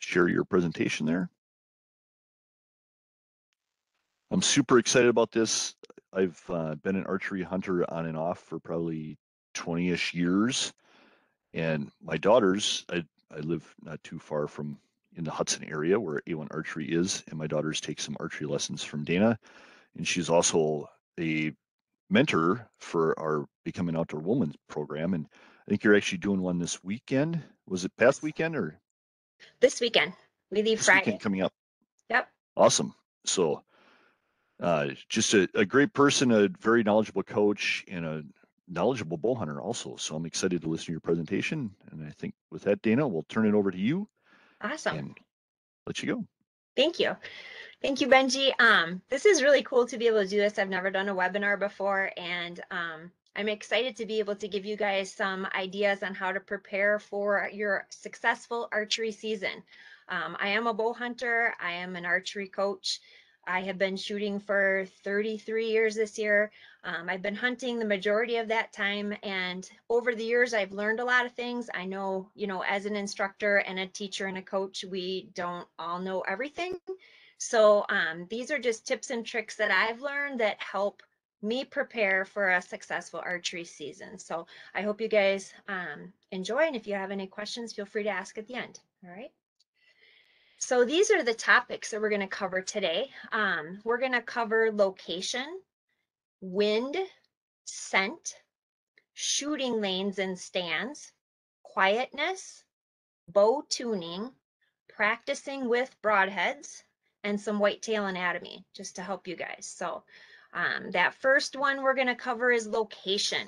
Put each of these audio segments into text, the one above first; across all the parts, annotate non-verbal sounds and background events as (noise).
share your presentation there. I'm super excited about this. I've uh, been an archery hunter on and off for probably 20-ish years. And my daughters, I, I live not too far from in the Hudson area where A1 Archery is, and my daughters take some archery lessons from Dana. And she's also a mentor for our Become an Outdoor Woman program. And I think you're actually doing one this weekend. Was it past weekend or? This weekend. We leave this Friday. Weekend coming up. Yep. Awesome. So uh, just a, a great person, a very knowledgeable coach, and a knowledgeable bow hunter also. So I'm excited to listen to your presentation. And I think with that, Dana, we'll turn it over to you. Awesome. And let you go. Thank you. Thank you, Benji. Um, this is really cool to be able to do this. I've never done a webinar before, and um, I'm excited to be able to give you guys some ideas on how to prepare for your successful archery season. Um, I am a bow hunter. I am an archery coach. I have been shooting for 33 years this year. Um, I've been hunting the majority of that time, and over the years, I've learned a lot of things. I know, you know, as an instructor and a teacher and a coach, we don't all know everything. So um, these are just tips and tricks that I've learned that help me prepare for a successful archery season. So I hope you guys um, enjoy. And if you have any questions, feel free to ask at the end. All right. So these are the topics that we're going to cover today. Um, we're going to cover location, wind, scent, shooting lanes and stands, quietness, bow tuning, practicing with broadheads, and some whitetail anatomy just to help you guys. So um, that first one we're going to cover is location.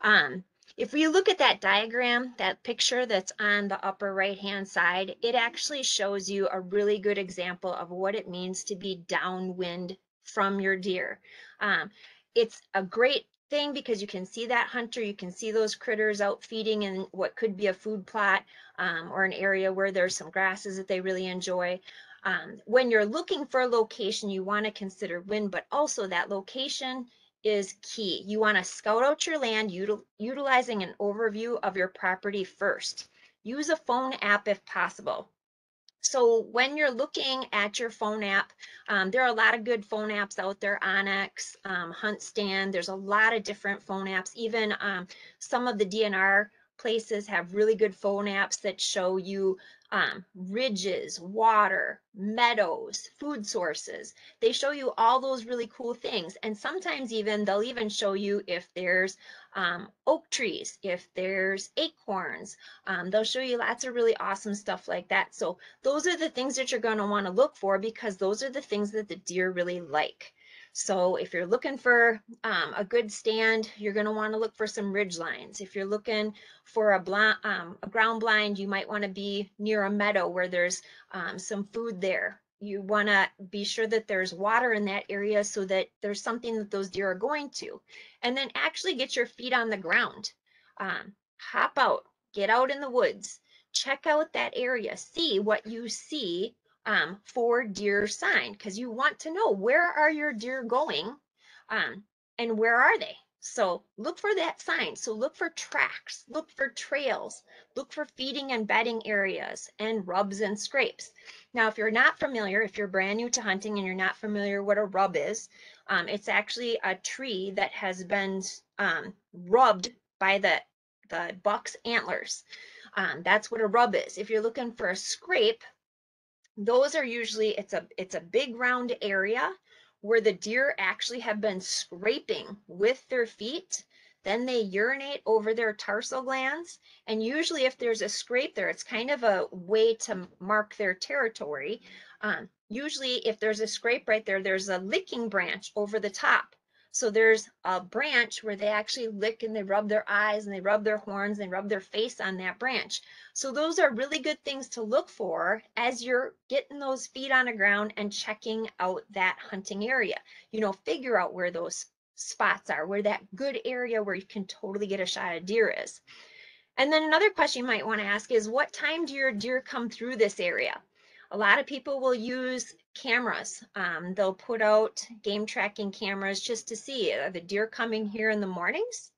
Um, if we look at that diagram, that picture that's on the upper right hand side, it actually shows you a really good example of what it means to be downwind from your deer. Um, it's a great thing because you can see that hunter, you can see those critters out feeding in what could be a food plot um, or an area where there's some grasses that they really enjoy. Um, when you're looking for a location, you want to consider wind, but also that location is key. You want to scout out your land util utilizing an overview of your property first. Use a phone app if possible. So when you're looking at your phone app, um, there are a lot of good phone apps out there, onX, um, HuntStand, there's a lot of different phone apps. Even um, some of the DNR places have really good phone apps that show you um, ridges, water, meadows, food sources. They show you all those really cool things. And sometimes even they'll even show you if there's um, oak trees, if there's acorns. Um, they'll show you lots of really awesome stuff like that. So those are the things that you're going to want to look for because those are the things that the deer really like. So if you're looking for um, a good stand, you're going to want to look for some ridge lines. If you're looking for a, um, a ground blind, you might want to be near a meadow where there's um, some food there. You want to be sure that there's water in that area so that there's something that those deer are going to. And then actually get your feet on the ground. Um, hop out, get out in the woods, check out that area, see what you see um, for deer sign because you want to know where are your deer going um, and where are they. So look for that sign. So look for tracks, look for trails, look for feeding and bedding areas and rubs and scrapes. Now, if you're not familiar, if you're brand new to hunting and you're not familiar what a rub is, um, it's actually a tree that has been um, rubbed by the, the buck's antlers. Um, that's what a rub is. If you're looking for a scrape, those are usually it's a it's a big round area where the deer actually have been scraping with their feet. Then they urinate over their tarsal glands. And usually if there's a scrape there it's kind of a way to mark their territory. Um, usually if there's a scrape right there there's a licking branch over the top so there's a branch where they actually lick and they rub their eyes and they rub their horns and they rub their face on that branch. So those are really good things to look for as you're getting those feet on the ground and checking out that hunting area. You know, figure out where those spots are, where that good area where you can totally get a shot of deer is. And then another question you might want to ask is what time do your deer come through this area? A lot of people will use cameras. Um, they'll put out game tracking cameras just to see are the deer coming here in the mornings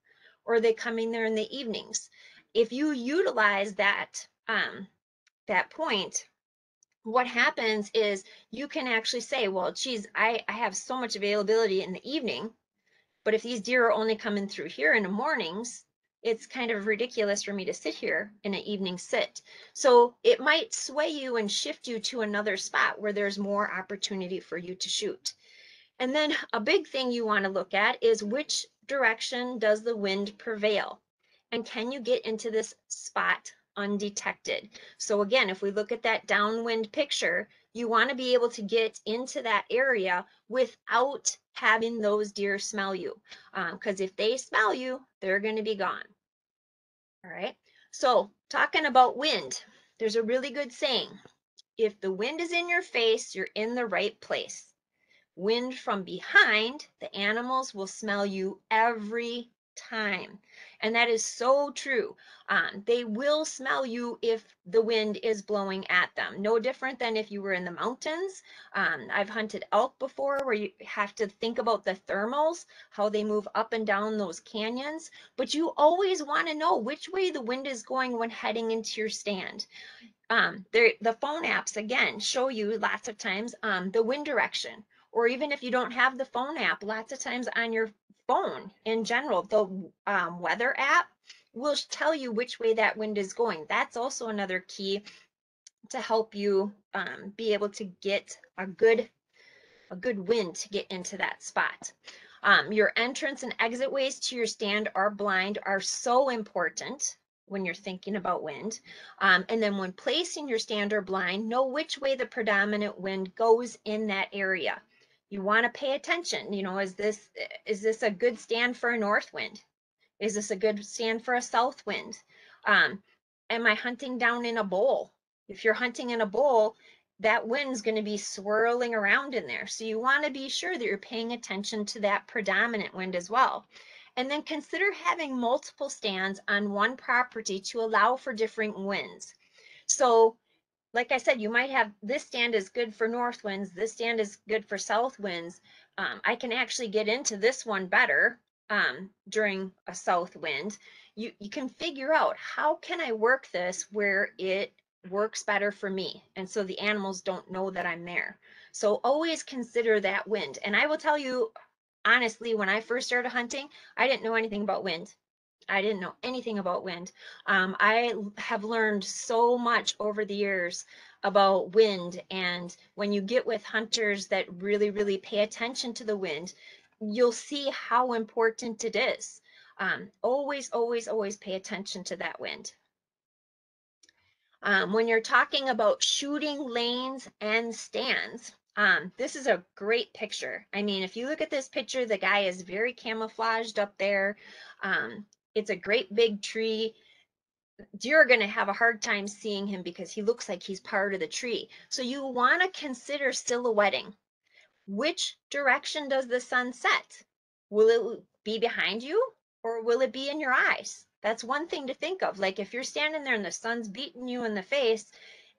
or are they coming there in the evenings? If you utilize that um, that point, what happens is you can actually say, well, geez, I, I have so much availability in the evening, but if these deer are only coming through here in the mornings, it's kind of ridiculous for me to sit here in an evening sit. So it might sway you and shift you to another spot where there's more opportunity for you to shoot. And then a big thing you want to look at is which direction does the wind prevail? And can you get into this spot undetected? So again, if we look at that downwind picture, you want to be able to get into that area without having those deer smell you. Because um, if they smell you, they're going to be gone. All right. So talking about wind, there's a really good saying. If the wind is in your face, you're in the right place. Wind from behind, the animals will smell you every time. And that is so true. Um, they will smell you if the wind is blowing at them. No different than if you were in the mountains. Um, I've hunted elk before where you have to think about the thermals, how they move up and down those canyons. But you always want to know which way the wind is going when heading into your stand. Um, the phone apps, again, show you lots of times um, the wind direction or even if you don't have the phone app, lots of times on your phone in general, the um, weather app will tell you which way that wind is going. That's also another key to help you um, be able to get a good a good wind to get into that spot. Um, your entrance and exit ways to your stand are blind are so important when you're thinking about wind. Um, and then when placing your stand or blind, know which way the predominant wind goes in that area you want to pay attention you know is this is this a good stand for a north wind? Is this a good stand for a south wind? Um am i hunting down in a bowl? If you're hunting in a bowl that wind's going to be swirling around in there. So you want to be sure that you're paying attention to that predominant wind as well. And then consider having multiple stands on one property to allow for different winds. So like I said, you might have this stand is good for north winds, this stand is good for south winds. Um, I can actually get into this one better um, during a south wind. You, you can figure out how can I work this where it works better for me. And so the animals don't know that I'm there. So always consider that wind. And I will tell you, honestly, when I first started hunting, I didn't know anything about wind. I didn't know anything about wind. Um, I have learned so much over the years about wind. And when you get with hunters that really, really pay attention to the wind, you'll see how important it is. Um, always, always, always pay attention to that wind. Um, when you're talking about shooting lanes and stands, um, this is a great picture. I mean, if you look at this picture, the guy is very camouflaged up there. Um, it's a great big tree. you're going to have a hard time seeing him because he looks like he's part of the tree. So you want to consider silhouetting. Which direction does the sun set? Will it be behind you or will it be in your eyes? That's one thing to think of. Like if you're standing there and the sun's beating you in the face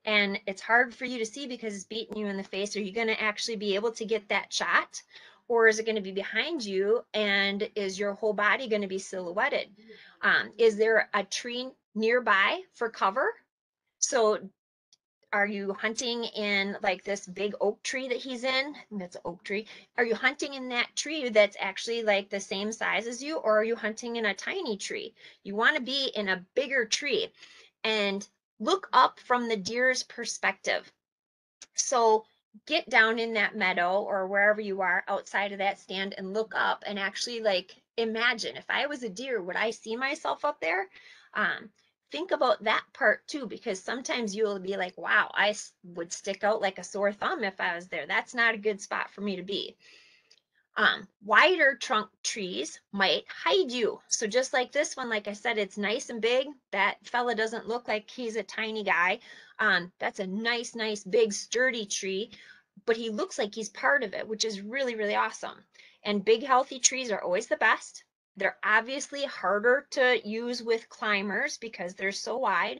and it's hard for you to see because it's beating you in the face, are you going to actually be able to get that shot? Or is it going to be behind you? And is your whole body going to be silhouetted? Um, is there a tree nearby for cover? So are you hunting in like this big oak tree that he's in? That's an oak tree. Are you hunting in that tree that's actually like the same size as you or are you hunting in a tiny tree? You want to be in a bigger tree. And look up from the deer's perspective. So get down in that meadow or wherever you are outside of that stand and look up and actually like imagine if I was a deer, would I see myself up there? Um, think about that part too, because sometimes you'll be like, wow, I would stick out like a sore thumb if I was there. That's not a good spot for me to be. Um, wider trunk trees might hide you. So just like this one, like I said, it's nice and big. That fella doesn't look like he's a tiny guy. Um, that's a nice, nice, big, sturdy tree, but he looks like he's part of it, which is really, really awesome. And big, healthy trees are always the best. They're obviously harder to use with climbers because they're so wide,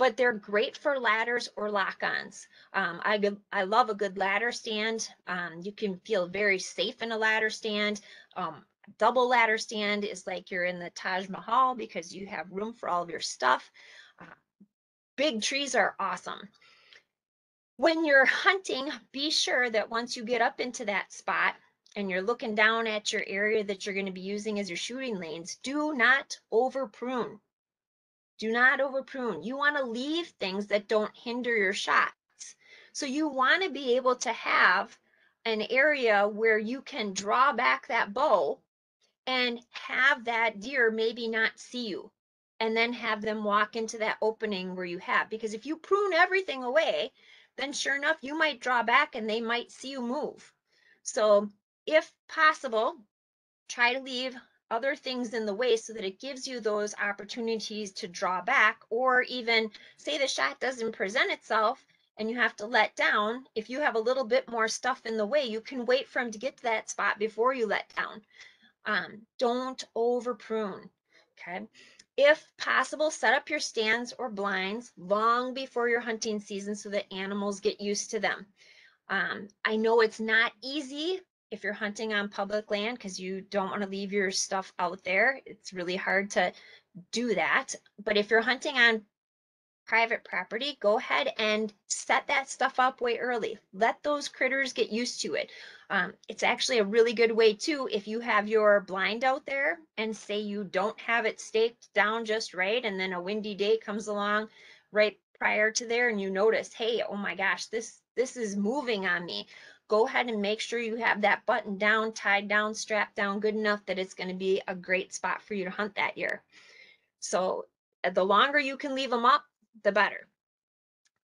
but they're great for ladders or lock-ons. Um, I, I love a good ladder stand. Um, you can feel very safe in a ladder stand. Um, double ladder stand is like you're in the Taj Mahal because you have room for all of your stuff big trees are awesome. when you're hunting, be sure that once you get up into that spot and you're looking down at your area that you're going to be using as your shooting lanes, do not over prune. Do not over prune. You want to leave things that don't hinder your shots. So you want to be able to have an area where you can draw back that bow and have that deer maybe not see you and then have them walk into that opening where you have because if you prune everything away then sure enough, you might draw back and they might see you move. So if possible, try to leave other things in the way so that it gives you those opportunities to draw back or even say the shot doesn't present itself and you have to let down. If you have a little bit more stuff in the way, you can wait for him to get to that spot before you let down. Um, don't over prune. Okay. If possible, set up your stands or blinds long before your hunting season so that animals get used to them. Um, I know it's not easy if you're hunting on public land because you don't want to leave your stuff out there. It's really hard to do that. But if you're hunting on private property, go ahead and set that stuff up way early. Let those critters get used to it. Um, it's actually a really good way too if you have your blind out there and say you don't have it staked down just right and then a windy day comes along right prior to there and you notice, hey, oh my gosh, this this is moving on me. Go ahead and make sure you have that button down, tied down, strapped down good enough that it's going to be a great spot for you to hunt that year. So uh, the longer you can leave them up, the better.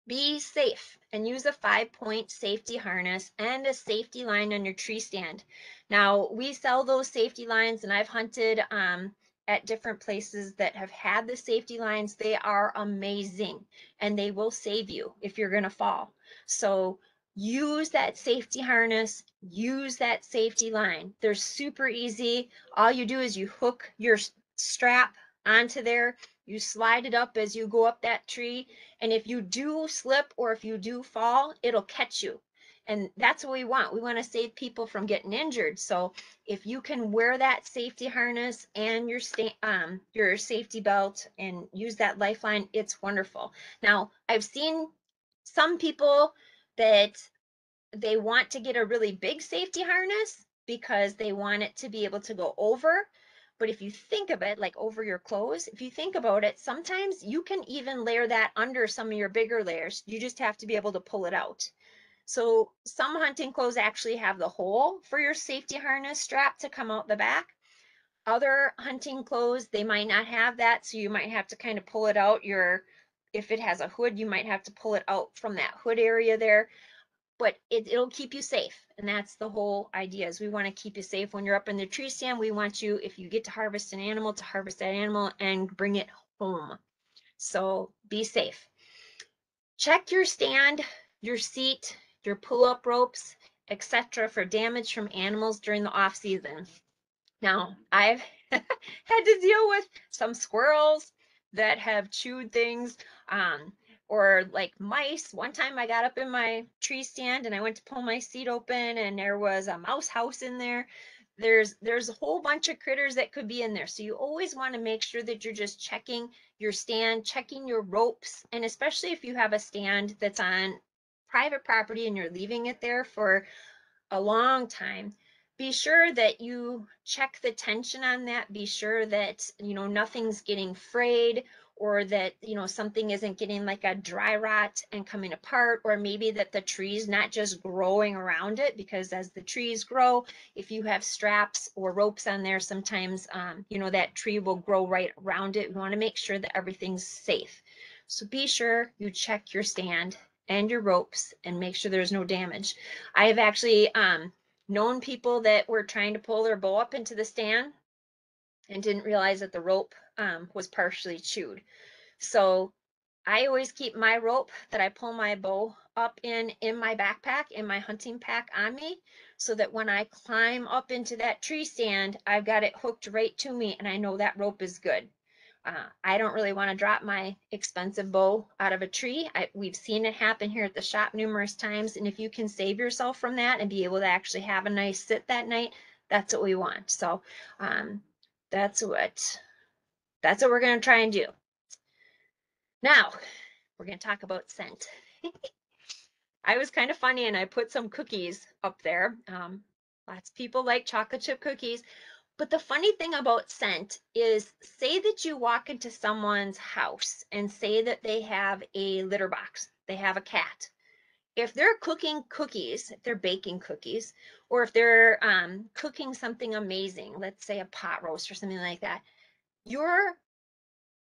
Be safe and use a five point safety harness and a safety line on your tree stand. Now, we sell those safety lines, and I've hunted um, at different places that have had the safety lines. They are amazing and they will save you if you're going to fall. So, use that safety harness, use that safety line. They're super easy. All you do is you hook your strap onto there you slide it up as you go up that tree. And if you do slip or if you do fall, it'll catch you. And that's what we want. We want to save people from getting injured. So if you can wear that safety harness and your um, your safety belt and use that lifeline, it's wonderful. Now, I've seen some people that they want to get a really big safety harness because they want it to be able to go over but if you think of it like over your clothes, if you think about it, sometimes you can even layer that under some of your bigger layers. You just have to be able to pull it out. So some hunting clothes actually have the hole for your safety harness strap to come out the back. Other hunting clothes, they might not have that. So you might have to kind of pull it out. Your, if it has a hood, you might have to pull it out from that hood area there but it, it'll keep you safe. And that's the whole idea is we want to keep you safe when you're up in the tree stand. We want you, if you get to harvest an animal, to harvest that animal and bring it home. So be safe. Check your stand, your seat, your pull-up ropes, etc. for damage from animals during the off season. Now, I've (laughs) had to deal with some squirrels that have chewed things. Um, or like mice. One time I got up in my tree stand and I went to pull my seat open and there was a mouse house in there. There's there's a whole bunch of critters that could be in there. So you always want to make sure that you're just checking your stand, checking your ropes, and especially if you have a stand that's on private property and you're leaving it there for a long time, be sure that you check the tension on that. Be sure that you know nothing's getting frayed or that you know something isn't getting like a dry rot and coming apart or maybe that the tree's not just growing around it because as the trees grow if you have straps or ropes on there sometimes um, you know that tree will grow right around it. We want to make sure that everything's safe. So be sure you check your stand and your ropes and make sure there's no damage. I have actually um, known people that were trying to pull their bow up into the stand and didn't realize that the rope um, was partially chewed. So I always keep my rope that I pull my bow up in in my backpack, in my hunting pack on me, so that when I climb up into that tree stand, I've got it hooked right to me and I know that rope is good. Uh, I don't really want to drop my expensive bow out of a tree. I, we've seen it happen here at the shop numerous times. And if you can save yourself from that and be able to actually have a nice sit that night, that's what we want. So um, that's what that's what we're going to try and do. Now, we're going to talk about scent. (laughs) I was kind of funny and I put some cookies up there. Um, lots of people like chocolate chip cookies. But the funny thing about scent is say that you walk into someone's house and say that they have a litter box, they have a cat. If they're cooking cookies, if they're baking cookies, or if they're um, cooking something amazing, let's say a pot roast or something like that, your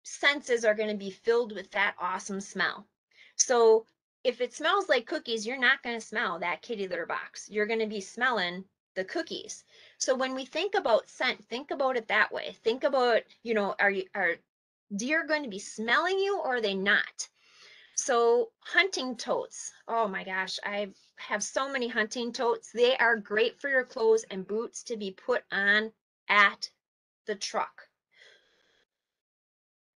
senses are going to be filled with that awesome smell. So if it smells like cookies, you're not going to smell that kitty litter box. You're going to be smelling the cookies. So when we think about scent, think about it that way. Think about, you know, are you are deer going to be smelling you or are they not? So hunting totes. Oh my gosh, I have so many hunting totes. They are great for your clothes and boots to be put on at the truck.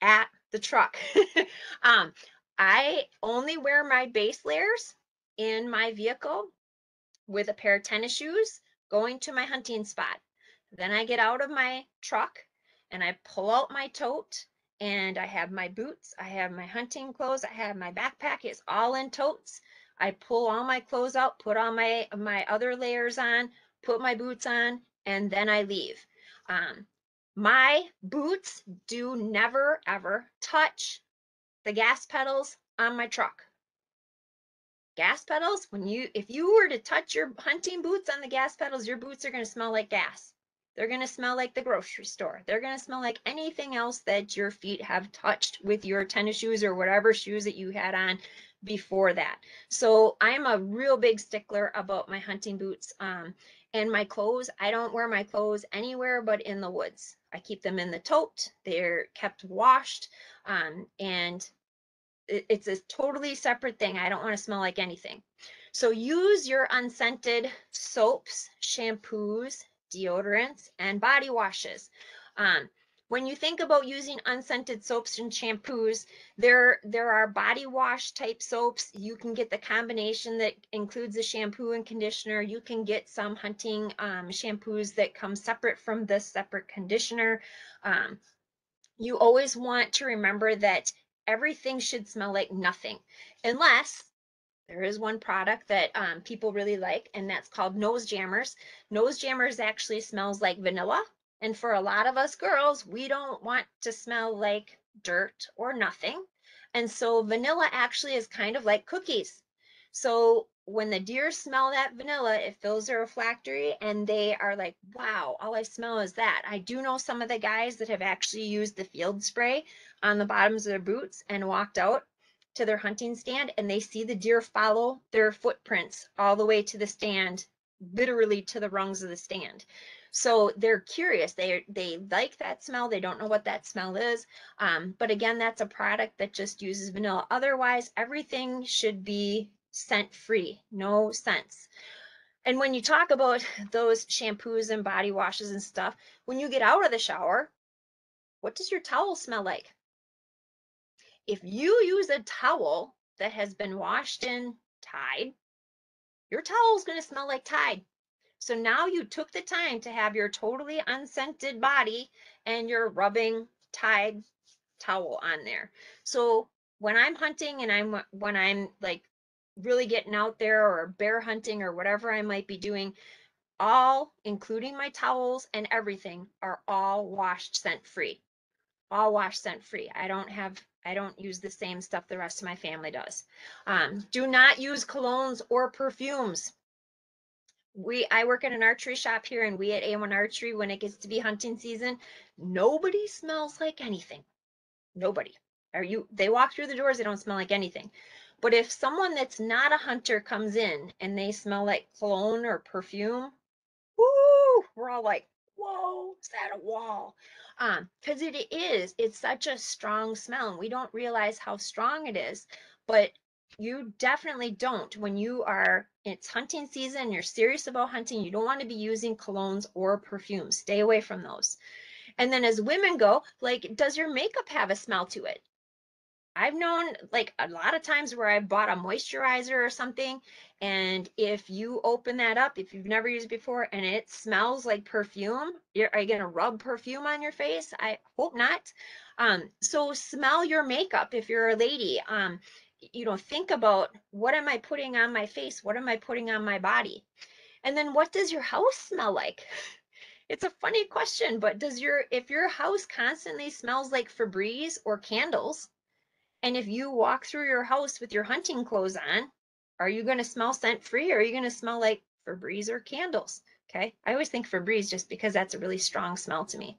At the truck. (laughs) um, I only wear my base layers in my vehicle with a pair of tennis shoes going to my hunting spot. Then I get out of my truck and I pull out my tote and I have my boots, I have my hunting clothes, I have my backpack. It's all in totes. I pull all my clothes out, put all my my other layers on, put my boots on, and then I leave. Um, my boots do never ever touch the gas pedals on my truck gas pedals when you if you were to touch your hunting boots on the gas pedals your boots are going to smell like gas. They're going to smell like the grocery store. They're going to smell like anything else that your feet have touched with your tennis shoes or whatever shoes that you had on before that. So i'm a real big stickler about my hunting boots um, and my clothes. I don't wear my clothes anywhere but in the woods. I keep them in the tote. They're kept washed um, and it's a totally separate thing. I don't want to smell like anything. So use your unscented soaps, shampoos, deodorants, and body washes. Um, when you think about using unscented soaps and shampoos, there there are body wash type soaps. You can get the combination that includes the shampoo and conditioner. You can get some hunting um, shampoos that come separate from this separate conditioner. Um, you always want to remember that everything should smell like nothing, unless there is one product that um, people really like, and that's called Nose Jammers. Nose Jammers actually smells like vanilla. And for a lot of us girls, we don't want to smell like dirt or nothing. And so vanilla actually is kind of like cookies. So when the deer smell that vanilla, it fills their olfactory and they are like, wow, all I smell is that. I do know some of the guys that have actually used the field spray on the bottoms of their boots and walked out to their hunting stand and they see the deer follow their footprints all the way to the stand, literally to the rungs of the stand. So they're curious. They they like that smell. They don't know what that smell is. Um, but again, that's a product that just uses vanilla. Otherwise, everything should be scent free, no scents. And when you talk about (laughs) those shampoos and body washes and stuff, when you get out of the shower, what does your towel smell like? If you use a towel that has been washed in Tide, your towel is going to smell like Tide. So now you took the time to have your totally unscented body and you're rubbing Tide towel on there. So when I'm hunting and I'm uh, when I'm like really getting out there or bear hunting or whatever I might be doing, all, including my towels and everything, are all washed scent free. All washed scent free. I don't have, I don't use the same stuff the rest of my family does. Um, do not use colognes or perfumes. We, I work at an archery shop here and we at A1 Archery, when it gets to be hunting season, nobody smells like anything. Nobody. Are you, they walk through the doors, they don't smell like anything. But if someone that's not a hunter comes in and they smell like cologne or perfume, woo, we're all like, whoa, is that a wall? Um, because it is, it's such a strong smell and we don't realize how strong it is. But you definitely don't when you are it's hunting season you're serious about hunting you don't want to be using colognes or perfumes stay away from those and then as women go like does your makeup have a smell to it I've known like a lot of times where I bought a moisturizer or something, and if you open that up, if you've never used before, and it smells like perfume, you're, are you gonna rub perfume on your face? I hope not. Um, so smell your makeup if you're a lady. Um, you know, think about what am I putting on my face? What am I putting on my body? And then what does your house smell like? (laughs) It's a funny question, but does your if your house constantly smells like Febreze or candles, and if you walk through your house with your hunting clothes on, are you going to smell scent free or are you going to smell like Febreze or candles? Okay. I always think Febreze just because that's a really strong smell to me.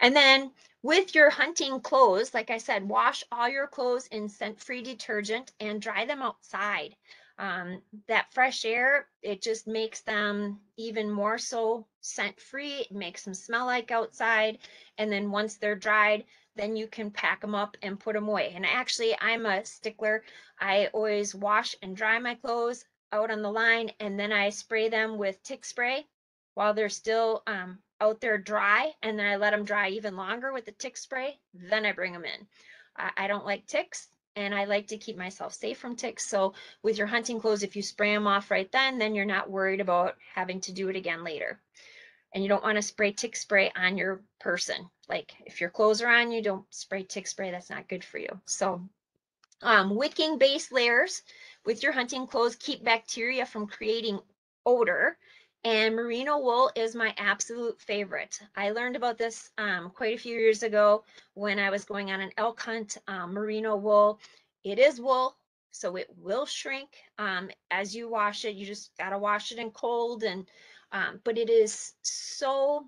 And then with your hunting clothes, like I said, wash all your clothes in scent free detergent and dry them outside. Um, that fresh air, it just makes them even more so scent free. It makes them smell like outside. And then once they're dried, then you can pack them up and put them away. And actually, I'm a stickler. I always wash and dry my clothes out on the line, and then I spray them with tick spray while they're still um, out there dry, and then I let them dry even longer with the tick spray. Then I bring them in. I, I don't like ticks, and I like to keep myself safe from ticks. So with your hunting clothes, if you spray them off right then, then you're not worried about having to do it again later and you don't want to spray tick spray on your person. Like if your clothes are on you, don't spray tick spray. That's not good for you. So um, wicking base layers with your hunting clothes keep bacteria from creating odor. And merino wool is my absolute favorite. I learned about this um, quite a few years ago when I was going on an elk hunt. Um, merino wool, it is wool, so it will shrink um, as you wash it. You just got to wash it in cold and um, but it is so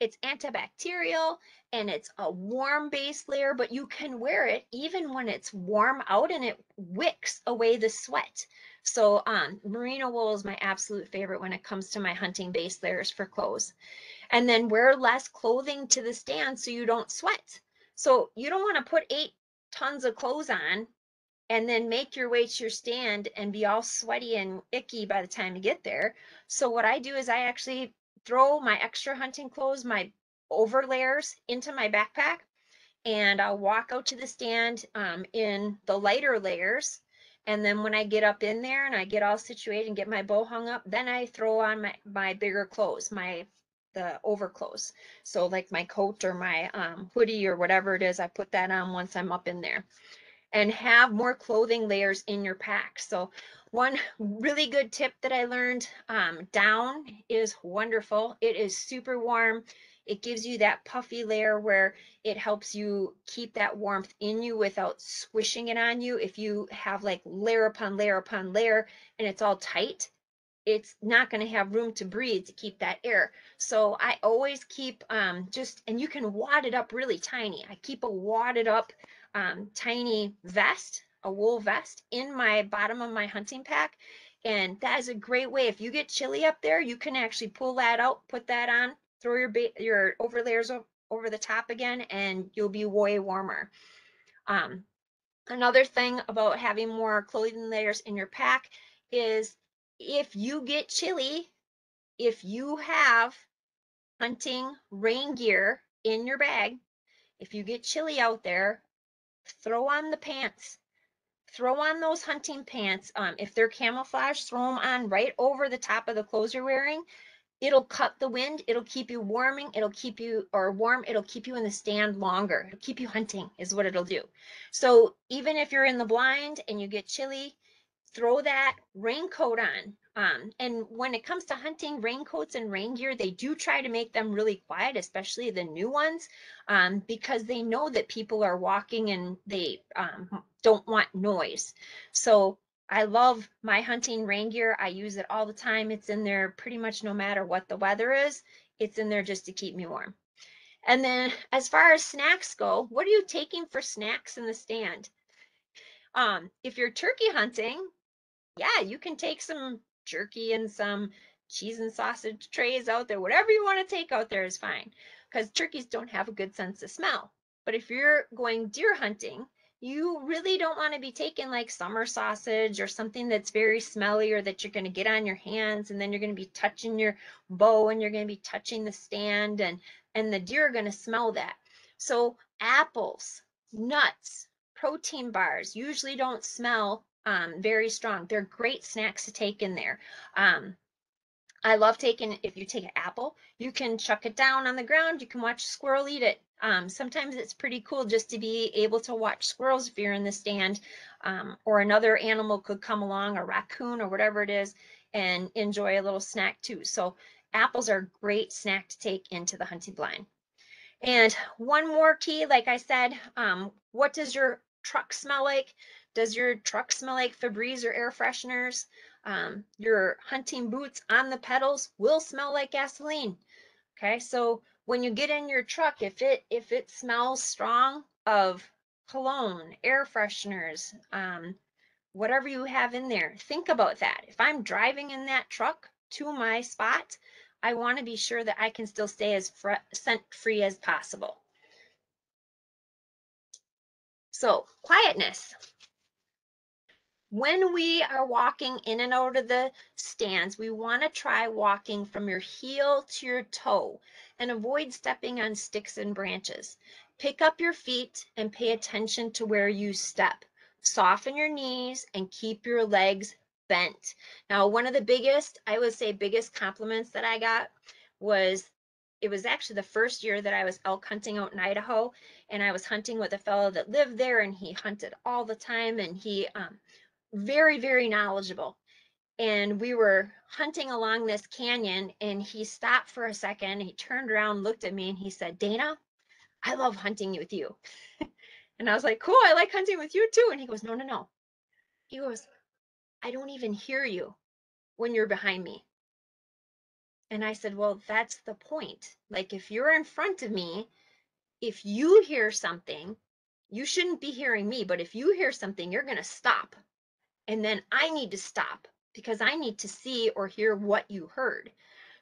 it's antibacterial and it's a warm base layer, but you can wear it even when it's warm out and it wicks away the sweat. So um, merino wool is my absolute favorite when it comes to my hunting base layers for clothes. And then wear less clothing to the stand so you don't sweat. So you don't want to put eight tons of clothes on and then make your way to your stand and be all sweaty and icky by the time you get there. So what I do is I actually throw my extra hunting clothes, my over layers into my backpack and I'll walk out to the stand um, in the lighter layers. And then when I get up in there and I get all situated and get my bow hung up, then I throw on my, my bigger clothes, my the overclothes. So like my coat or my um, hoodie or whatever it is, I put that on once I'm up in there and have more clothing layers in your pack. So one really good tip that I learned, um, down is wonderful. It is super warm. It gives you that puffy layer where it helps you keep that warmth in you without squishing it on you. If you have like layer upon layer upon layer and it's all tight, it's not going to have room to breathe to keep that air. So I always keep um, just, and you can wad it up really tiny. I keep a wadded up um, tiny vest, a wool vest in my bottom of my hunting pack. And that is a great way. If you get chilly up there, you can actually pull that out, put that on, throw your your overlayers over the top again, and you'll be way warmer. Um, another thing about having more clothing layers in your pack is if you get chilly, if you have hunting rain gear in your bag, if you get chilly out there, throw on the pants. Throw on those hunting pants. Um, if they're camouflage, throw them on right over the top of the clothes you're wearing. It'll cut the wind. It'll keep you warming. It'll keep you, or warm, it'll keep you in the stand longer. It'll keep you hunting, is what it'll do. So even if you're in the blind and you get chilly, throw that raincoat on. Um, and when it comes to hunting, raincoats and rain gear, they do try to make them really quiet, especially the new ones, um, because they know that people are walking and they um, don't want noise. So I love my hunting rain gear. I use it all the time. It's in there pretty much no matter what the weather is. It's in there just to keep me warm. And then as far as snacks go, what are you taking for snacks in the stand? Um, if you're turkey hunting, yeah, you can take some jerky and some cheese and sausage trays out there. Whatever you want to take out there is fine because turkeys don't have a good sense of smell. But if you're going deer hunting, you really don't want to be taking like summer sausage or something that's very smelly or that you're going to get on your hands and then you're going to be touching your bow and you're going to be touching the stand and and the deer are going to smell that. So apples, nuts, protein bars usually don't smell um, very strong. They're great snacks to take in there. Um, I love taking, if you take an apple, you can chuck it down on the ground. You can watch squirrel eat it. Um, sometimes it's pretty cool just to be able to watch squirrels if you're in the stand, um, or another animal could come along, a raccoon or whatever it is, and enjoy a little snack too. So apples are a great snack to take into the hunting blind. And one more key, like I said, um, what does your truck smell like? Does your truck smell like Febreze or air fresheners? Um, your hunting boots on the pedals will smell like gasoline. Okay, so when you get in your truck, if it if it smells strong of cologne, air fresheners, um, whatever you have in there, think about that. If I'm driving in that truck to my spot, I want to be sure that I can still stay as scent free as possible. So quietness. When we are walking in and out of the stands, we want to try walking from your heel to your toe and avoid stepping on sticks and branches. Pick up your feet and pay attention to where you step. Soften your knees and keep your legs bent. Now, one of the biggest, I would say, biggest compliments that I got was it was actually the first year that I was elk hunting out in Idaho, and I was hunting with a fellow that lived there, and he hunted all the time, and he um, very, very knowledgeable. And we were hunting along this canyon, and he stopped for a second. He turned around, looked at me, and he said, Dana, I love hunting with you. (laughs) and I was like, cool, I like hunting with you too. And he goes, no, no, no. He goes, I don't even hear you when you're behind me. And I said, well, that's the point. Like, if you're in front of me, if you hear something, you shouldn't be hearing me. But if you hear something, you're going to stop and then I need to stop because I need to see or hear what you heard.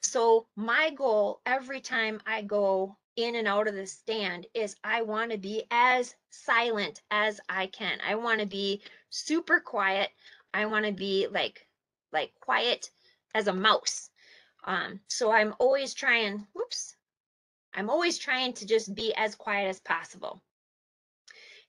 So my goal every time I go in and out of the stand is I want to be as silent as I can. I want to be super quiet. I want to be like like quiet as a mouse. Um, so I'm always trying, whoops, I'm always trying to just be as quiet as possible.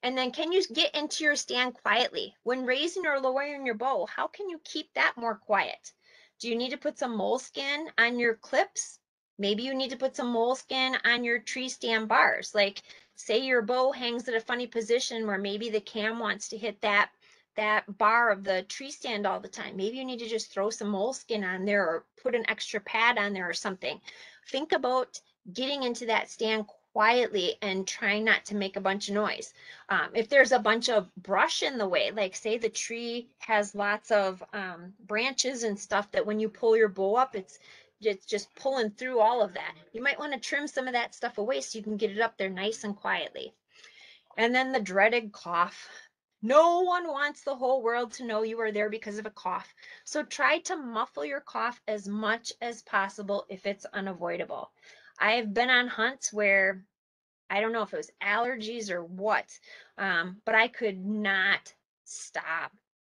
And then can you get into your stand quietly? When raising or lowering your bow, how can you keep that more quiet? Do you need to put some moleskin on your clips? Maybe you need to put some moleskin on your tree stand bars. Like say your bow hangs at a funny position where maybe the cam wants to hit that that bar of the tree stand all the time. Maybe you need to just throw some moleskin on there or put an extra pad on there or something. Think about getting into that stand quietly and trying not to make a bunch of noise. Um, if there's a bunch of brush in the way, like say the tree has lots of um, branches and stuff that when you pull your bow up, it's it's just pulling through all of that. You might want to trim some of that stuff away so you can get it up there nice and quietly. And then the dreaded cough. No one wants the whole world to know you are there because of a cough. So try to muffle your cough as much as possible if it's unavoidable. I've been on hunts where I don't know if it was allergies or what, um, but I could not stop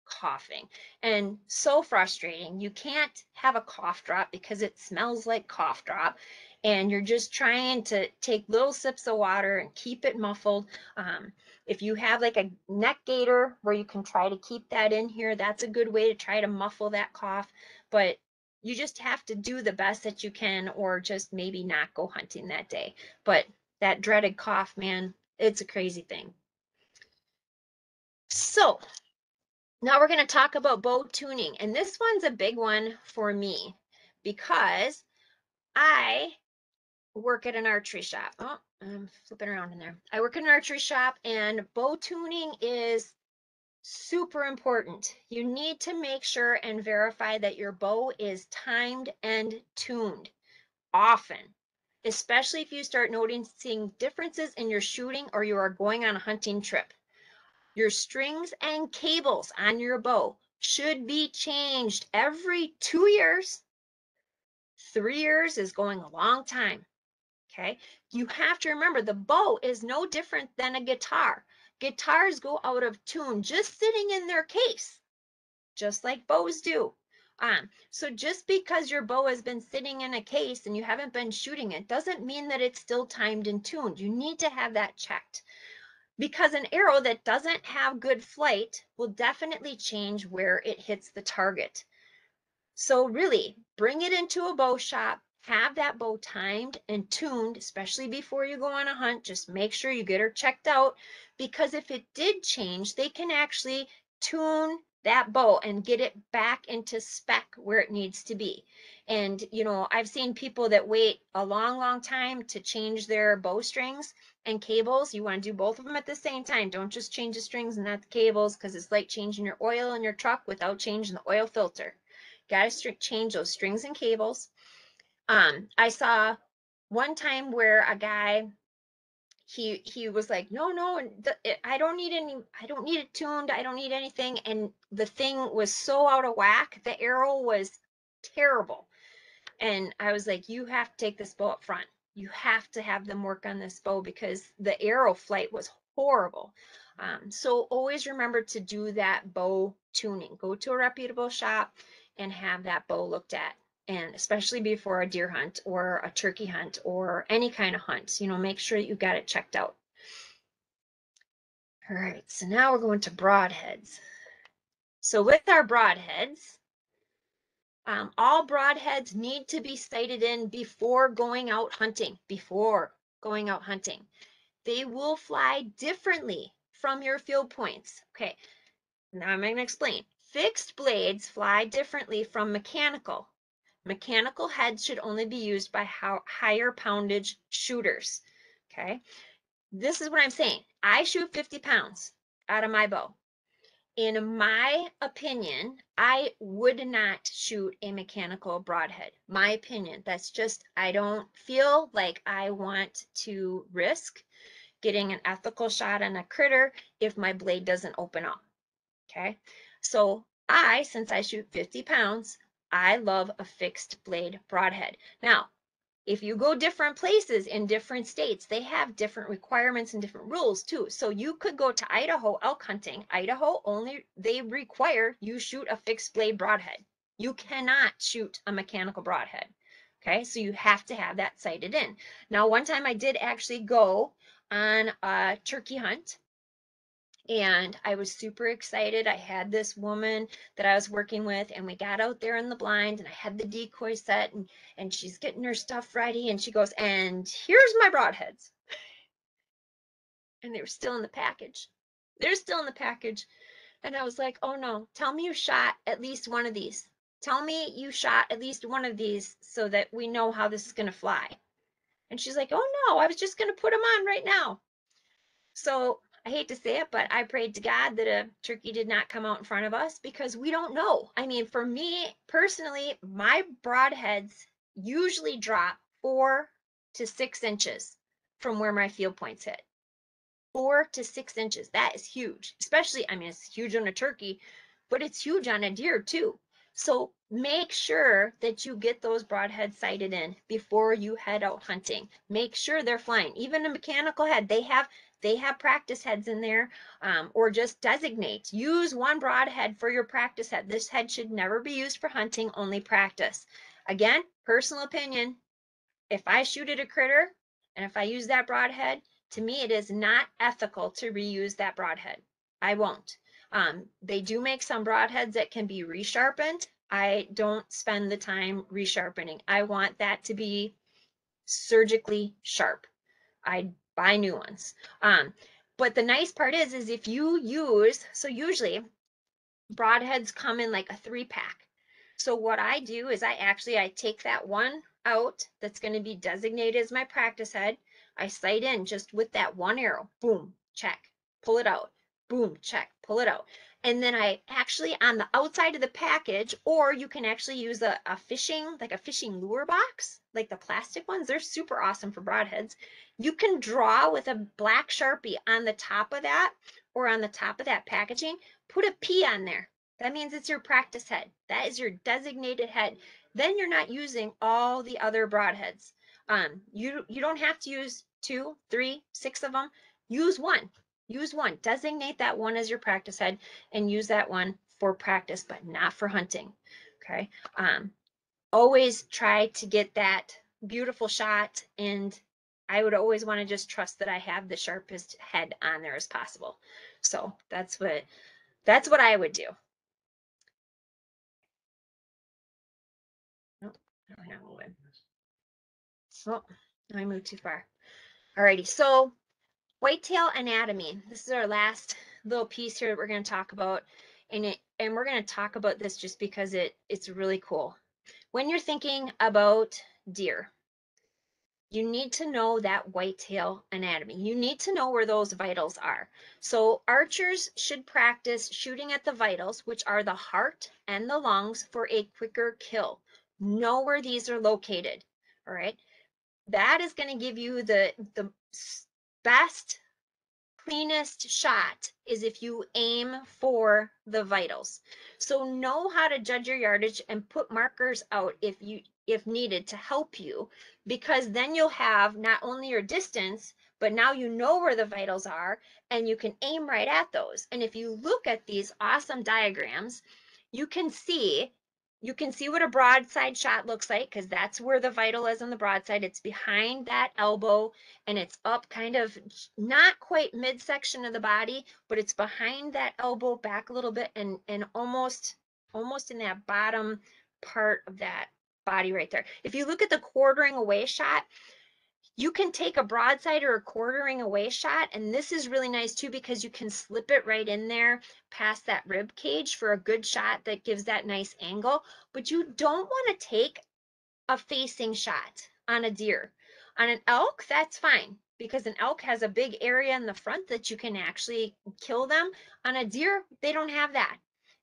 coughing and so frustrating. You can't have a cough drop because it smells like cough drop and you're just trying to take little sips of water and keep it muffled. Um, if you have like a neck gaiter where you can try to keep that in here, that's a good way to try to muffle that cough. But you just have to do the best that you can or just maybe not go hunting that day. But that dreaded cough, man, it's a crazy thing. So now we're going to talk about bow tuning. And this one's a big one for me because I work at an archery shop. Oh, I'm flipping around in there. I work in an archery shop and bow tuning is super important. You need to make sure and verify that your bow is timed and tuned often, especially if you start noticing differences in your shooting or you are going on a hunting trip. Your strings and cables on your bow should be changed every two years. Three years is going a long time. Okay. You have to remember the bow is no different than a guitar. Guitars go out of tune just sitting in their case, just like bows do. Um, so just because your bow has been sitting in a case and you haven't been shooting it doesn't mean that it's still timed and tuned. You need to have that checked because an arrow that doesn't have good flight will definitely change where it hits the target. So really bring it into a bow shop, have that bow timed and tuned, especially before you go on a hunt. Just make sure you get her checked out because if it did change, they can actually tune that bow and get it back into spec where it needs to be. And, you know, I've seen people that wait a long, long time to change their bow strings and cables. You want to do both of them at the same time. Don't just change the strings and not the cables because it's like changing your oil in your truck without changing the oil filter. Got to change those strings and cables. Um, I saw one time where a guy he he was like no no i don't need any i don't need it tuned i don't need anything and the thing was so out of whack the arrow was terrible and i was like you have to take this bow up front. You have to have them work on this bow because the arrow flight was horrible. Um, so always remember to do that bow tuning. Go to a reputable shop and have that bow looked at and especially before a deer hunt or a turkey hunt or any kind of hunt, you know, make sure you got it checked out. All right, so now we're going to broadheads. So with our broadheads, um, all broadheads need to be sighted in before going out hunting, before going out hunting. They will fly differently from your field points. Okay, now I'm going to explain. Fixed blades fly differently from mechanical. Mechanical heads should only be used by higher poundage shooters. Okay. This is what I'm saying. I shoot 50 pounds out of my bow. In my opinion, I would not shoot a mechanical broadhead. My opinion. That's just, I don't feel like I want to risk getting an ethical shot on a critter if my blade doesn't open up. Okay. So I, since I shoot 50 pounds, I love a fixed blade broadhead. Now, if you go different places in different states, they have different requirements and different rules too. So you could go to Idaho elk hunting. Idaho only, they require you shoot a fixed blade broadhead. You cannot shoot a mechanical broadhead. Okay, so you have to have that sighted in. Now, one time I did actually go on a turkey hunt and I was super excited. I had this woman that I was working with, and we got out there in the blind, and I had the decoy set, and and she's getting her stuff ready, and she goes, "And here's my broadheads," and they were still in the package. They're still in the package, and I was like, "Oh no! Tell me you shot at least one of these. Tell me you shot at least one of these, so that we know how this is gonna fly." And she's like, "Oh no! I was just gonna put them on right now." So I hate to say it, but I prayed to God that a turkey did not come out in front of us because we don't know. I mean, for me personally, my broadheads usually drop four to six inches from where my field points hit. Four to six inches. That is huge, especially, I mean, it's huge on a turkey, but it's huge on a deer too. So make sure that you get those broadheads sighted in before you head out hunting. Make sure they're flying. Even a mechanical head, they have they have practice heads in there um, or just designate. Use one broadhead for your practice head. This head should never be used for hunting, only practice. Again, personal opinion. If I shoot at a critter and if I use that broadhead, to me, it is not ethical to reuse that broadhead. I won't. Um, they do make some broadheads that can be resharpened. I don't spend the time resharpening. I want that to be surgically sharp. I buy new ones. Um, but the nice part is, is if you use, so usually broadheads come in like a three pack. So what I do is I actually, I take that one out that's going to be designated as my practice head. I sight in just with that one arrow, boom, check, pull it out, boom, check, pull it out. And then I actually on the outside of the package, or you can actually use a, a fishing, like a fishing lure box, like the plastic ones. They're super awesome for broadheads. You can draw with a black Sharpie on the top of that or on the top of that packaging, put a P on there. That means it's your practice head. That is your designated head. Then you're not using all the other broadheads. Um, you, you don't have to use two, three, six of them. Use one. Use one. Designate that one as your practice head and use that one for practice, but not for hunting. Okay. Um, always try to get that beautiful shot and I would always want to just trust that I have the sharpest head on there as possible. So that's what that's what I would do. Oh. Oh, I moved too far. Alrighty, so whitetail anatomy. This is our last little piece here that we're going to talk about, and it and we're going to talk about this just because it it's really cool. When you're thinking about deer, you need to know that whitetail anatomy. You need to know where those vitals are. So archers should practice shooting at the vitals, which are the heart and the lungs for a quicker kill. Know where these are located. All right. That is going to give you the, the best, cleanest shot is if you aim for the vitals. So know how to judge your yardage and put markers out if you if needed to help you because then you'll have not only your distance but now you know where the vitals are and you can aim right at those. And if you look at these awesome diagrams, you can see you can see what a broadside shot looks like because that's where the vital is on the broadside. It's behind that elbow and it's up kind of not quite midsection of the body, but it's behind that elbow back a little bit and and almost almost in that bottom part of that body right there. If you look at the quartering away shot, you can take a broadside or a quartering away shot, and this is really nice too because you can slip it right in there past that rib cage for a good shot that gives that nice angle. But you don't want to take a facing shot on a deer. On an elk, that's fine because an elk has a big area in the front that you can actually kill them. On a deer, they don't have that.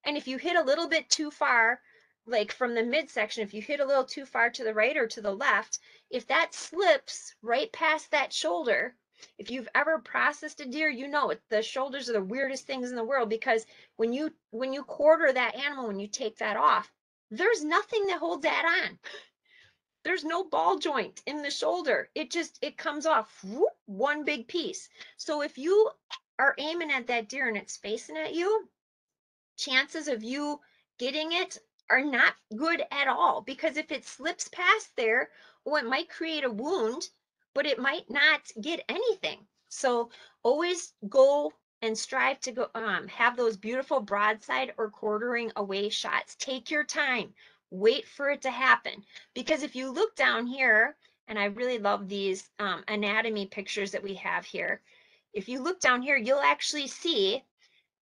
And if you hit a little bit too far, like from the midsection, if you hit a little too far to the right or to the left, if that slips right past that shoulder, if you've ever processed a deer, you know it. The shoulders are the weirdest things in the world because when you when you quarter that animal, when you take that off, there's nothing that holds that on. There's no ball joint in the shoulder. It just it comes off whoop, one big piece. So if you are aiming at that deer and it's facing at you, chances of you getting it are not good at all because if it slips past there, well, it might create a wound, but it might not get anything. So always go and strive to go um, have those beautiful broadside or quartering away shots. Take your time, wait for it to happen. Because if you look down here, and I really love these um, anatomy pictures that we have here. If you look down here, you'll actually see,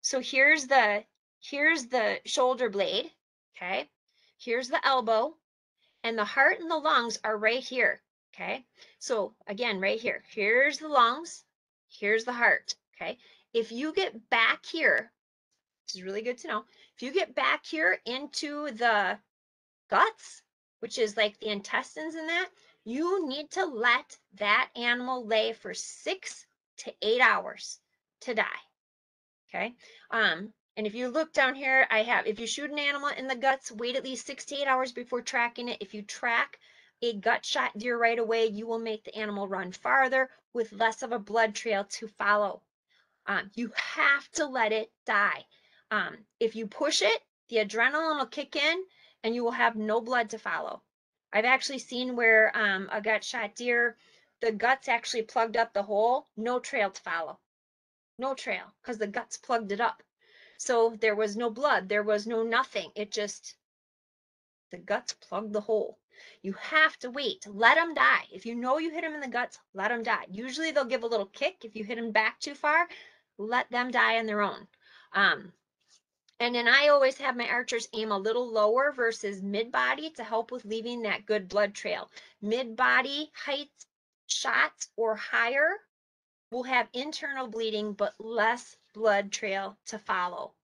so here's the, here's the shoulder blade, okay? Here's the elbow, and the heart and the lungs are right here. Okay. So again, right here, here's the lungs, here's the heart. Okay. If you get back here, this is really good to know. If you get back here into the guts, which is like the intestines and that, you need to let that animal lay for six to eight hours to die. Okay. Um, and if you look down here, I have, if you shoot an animal in the guts, wait at least six to eight hours before tracking it. If you track a gut shot deer right away, you will make the animal run farther with less of a blood trail to follow. Um, you have to let it die. Um, if you push it, the adrenaline will kick in and you will have no blood to follow. I've actually seen where um, a gut shot deer, the guts actually plugged up the hole, no trail to follow. No trail because the guts plugged it up. So there was no blood, there was no nothing. It just, the guts plugged the hole. You have to wait, let them die. If you know you hit them in the guts, let them die. Usually they'll give a little kick. If you hit them back too far, let them die on their own. Um, and then I always have my archers aim a little lower versus mid body to help with leaving that good blood trail. Mid body height shots or higher will have internal bleeding, but less blood trail to follow.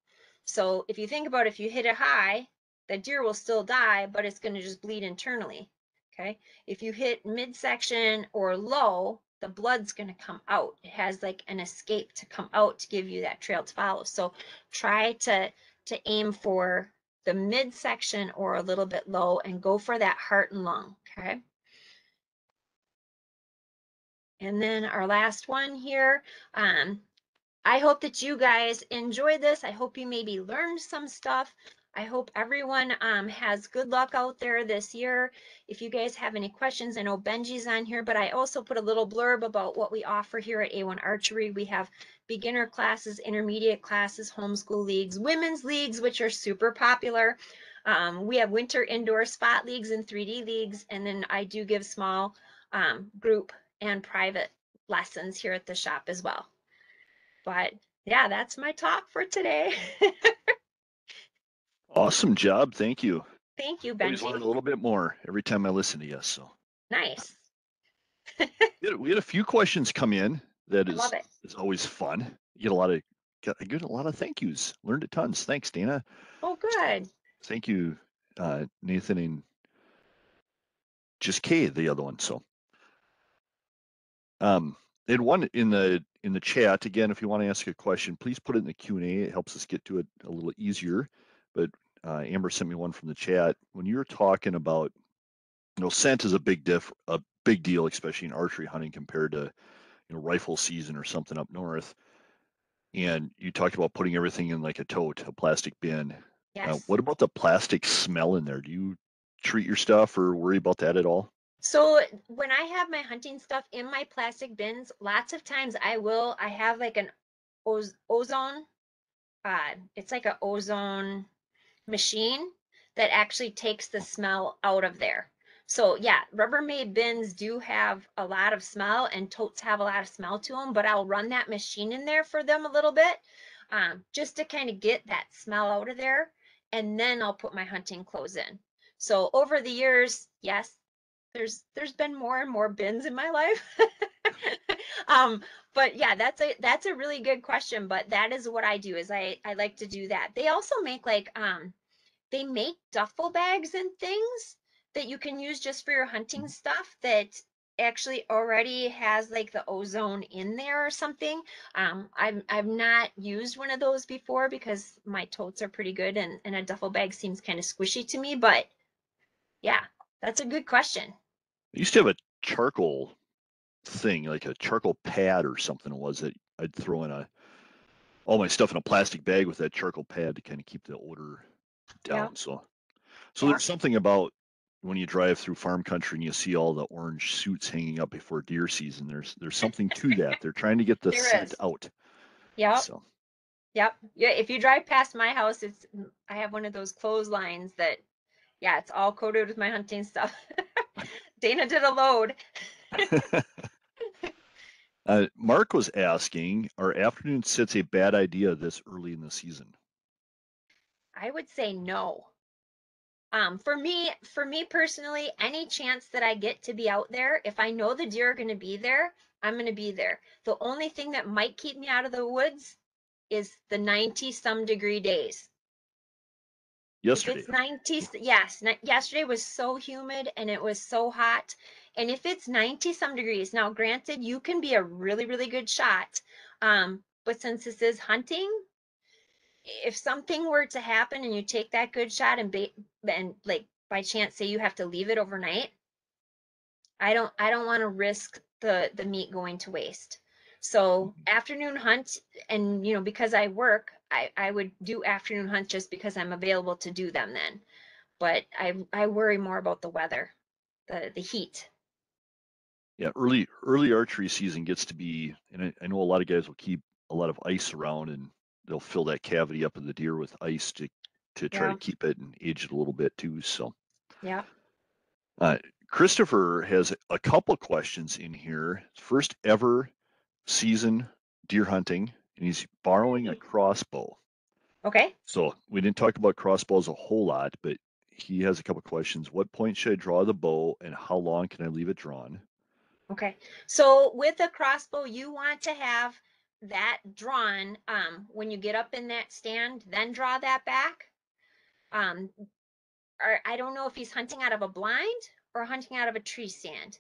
So if you think about if you hit it high, the deer will still die, but it's going to just bleed internally. Okay. If you hit midsection or low, the blood's going to come out. It has like an escape to come out to give you that trail to follow. So try to, to aim for the midsection or a little bit low and go for that heart and lung. Okay. And then our last one here, um, I hope that you guys enjoy this. I hope you maybe learned some stuff. I hope everyone um, has good luck out there this year. If you guys have any questions, I know Benji's on here, but I also put a little blurb about what we offer here at A1 Archery. We have beginner classes, intermediate classes, homeschool leagues, women's leagues, which are super popular. Um, we have winter indoor spot leagues and 3D leagues, and then I do give small um, group and private lessons here at the shop as well. But yeah, that's my talk for today. Awesome job. Thank you. (laughs) Thank you, Always learn a little bit more every time I listen to you. So Nice. we had, a few questions come in. That I is love it. is always fun. You get a lot of I get a lot of thank yous. Learned a tons. Thanks, Dana. Oh, good. Thank you, uh, Nathan and just Kay, the other one. So, um, and one in the in the chat again. If you want to ask a question, please put it in the Q and A. It helps us get to it a little easier. But uh, Amber sent me one from the chat. When you're talking about, you know, scent is a big diff, a big deal, especially in archery hunting compared to, you know, rifle season or something up north. And you talked about putting everything in like a tote, a plastic bin. Uh, Yes. what about the plastic smell in there? Do you treat your stuff or worry about that at all? So when I have my hunting stuff in my plastic bins, lots of times I will, I have like an ozone, uh, it's like a ozone machine that actually takes the smell out of there. So yeah, Rubbermaid bins do have a lot of smell and totes have a lot of smell to them, but I'll run that machine in there for them a little bit um, just to kind of get that smell out of there. And then I'll put my hunting clothes in. So over the years, yes, there's there's been more and more bins in my life. (laughs) um, but yeah, that's a that's a really good question. But that is what I do is I I like to do that. They also make like um they make duffel bags and things that you can use just for your hunting stuff that actually already has like the ozone in there or something. Um, I've I've not used one of those before because my totes are pretty good and, and a duffel bag seems kind of squishy to me, but yeah, that's a good question. I used to have a charcoal thing, like a charcoal pad or something it was that I'd throw in a all my stuff in a plastic bag with that charcoal pad to kind of keep the odor Yeah. down. So so Yeah. there's something about when you drive through farm country and you see all the orange suits hanging up before deer season, there's there's something to that. They're trying to get the There scent is. out. Yeah. So Yep. Yeah. If you drive past my house, it's mm, I have one of those clotheslines that, yeah, it's all coated with my hunting stuff. (laughs) Dana did a load. (laughs) uh, Mark was asking, are afternoon sits a bad idea this early in the season? I would say no. Um, for me, for me personally, any chance that I get to be out there, if I know the deer are going to be there, I'm going to be there. The only thing that might keep me out of the woods is the 90 some degree days. Yesterday. If it's 90, yes, yesterday was so humid and it was so hot. And if it's 90 some degrees, now granted, you can be a really, really good shot. Um, but since this is hunting, if something were to happen and you take that good shot and bait and like by chance say you have to leave it overnight, I don't I don't want to risk the the meat going to waste. So afternoon hunt and you know because I work, I I would do afternoon hunts just because I'm available to do them then. But I I worry more about the weather, the the heat. Yeah, early early archery season gets to be, and I, I know a lot of guys will keep a lot of ice around and they'll fill that cavity up in the deer with ice to to try Yeah. to keep it and age it a little bit too. So Yeah. Uh, Christopher has a couple questions in here. First ever season deer hunting, and he's borrowing a crossbow. Okay. So we didn't talk about crossbows a whole lot, but he has a couple questions. What point should I draw the bow, and how long can I leave it drawn? Okay, so with a crossbow, you want to have that drawn um, when you get up in that stand, then draw that back. Um, or I don't know if he's hunting out of a blind or hunting out of a tree stand.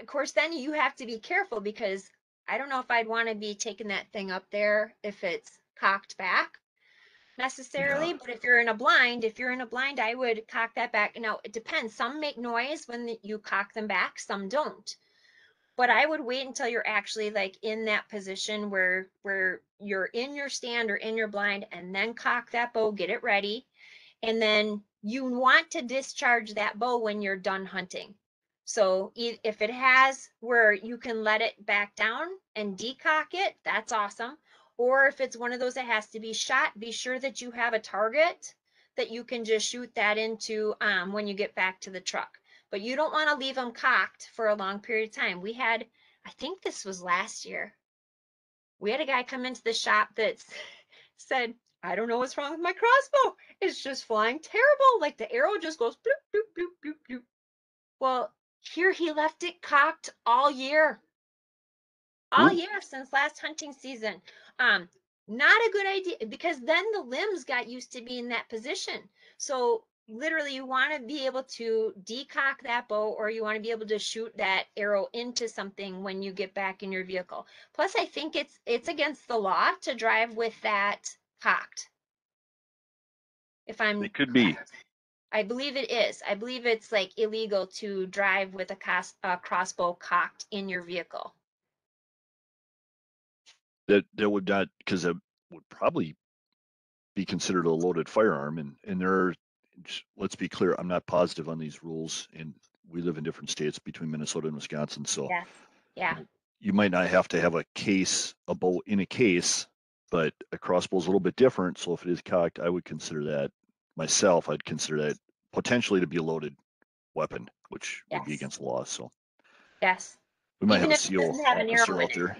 Of course, then you have to be careful because I don't know if I'd want to be taking that thing up there if it's cocked back necessarily. But if you're in a blind, if you're in a blind, I would cock that back. Now it depends. Some make noise when you cock them back, some don't but I would wait until you're actually like in that position where where you're in your stand or in your blind and then cock that bow, get it ready. And then you want to discharge that bow when you're done hunting. So if it has where you can let it back down and decock it, that's awesome. Or if it's one of those that has to be shot, be sure that you have a target that you can just shoot that into um, when you get back to the truck but you don't want to leave them cocked for a long period of time. We had, I think this was last year. We had a guy come into the shop that (laughs) said, I don't know what's wrong with my crossbow. It's just flying terrible. Like the arrow just goes bloop, bloop, bloop, bloop, bloop. Well, here he left it cocked all year. All Ooh. year since last hunting season. Um, not a good idea because then the limbs got used to being in that position. So literally you want to be able to decock that bow or you want to be able to shoot that arrow into something when you get back in your vehicle. Plus I think it's it's against the law to drive with that cocked. If I'm It could be. correct. I believe it is. I believe it's like illegal to drive with a, cos- a crossbow cocked in your vehicle. That that would not because it would probably be considered a loaded firearm, and and there are. Let's be clear, I'm not positive on these rules, and we live in different states between Minnesota and Wisconsin, so Yes. Yeah. you might not have to have a case, a bow in a case, but a crossbow is a little bit different. So if it is cocked, I would consider that myself. I'd consider that potentially to be a loaded weapon, which would be against the law. So Yes. we might Even have a seal have an officer out there.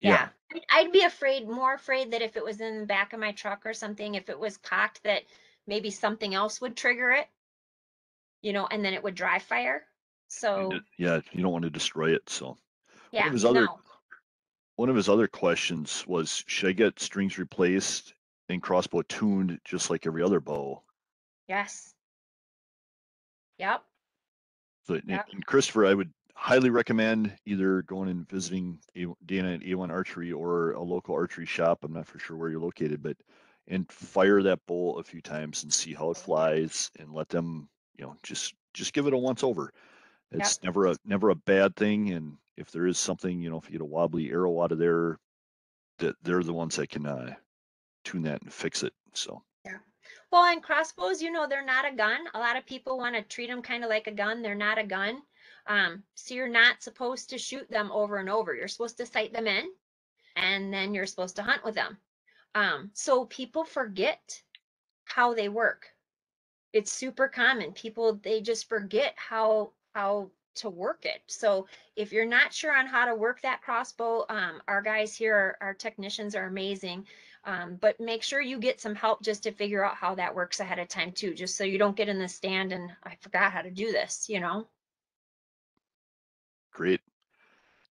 Yeah. I'd- I'd be afraid, more afraid that if it was in the back of my truck or something, if it was cocked, that maybe something else would trigger it, you know, and then it would dry fire. So, yeah, you don't want to destroy it. So yeah, his other- no. one of his other questions was, should I get strings replaced and crossbow tuned just like every other bow? Yes. Yep. So, and- Yep. and Christopher, I would highly recommend either going and visiting A- Dana at A1 Archery or a local archery shop. I'm not for sure where you're located, but and fire that bow a few times and see how it flies and let them, you know, just just give it a once over. It's never a never a bad thing. And if there is something, you know, if you get a wobbly arrow out of there, that they're the ones that can uh, tune that and fix it. So Well, and crossbows, you know, they're not a gun. A lot of people want to treat them kind of like a gun. They're not a gun. Um, so you're not supposed to shoot them over and over. You're supposed to sight them in and then you're supposed to hunt with them. Um, so people forget how they work. It's super common. People they just forget how how to work it. So if you're not sure on how to work that crossbow, um, our guys here, our, our technicians are amazing. Um, but make sure you get some help just to figure out how that works ahead of time too, just so you don't get in the stand and I forgot how to do this, you know? great.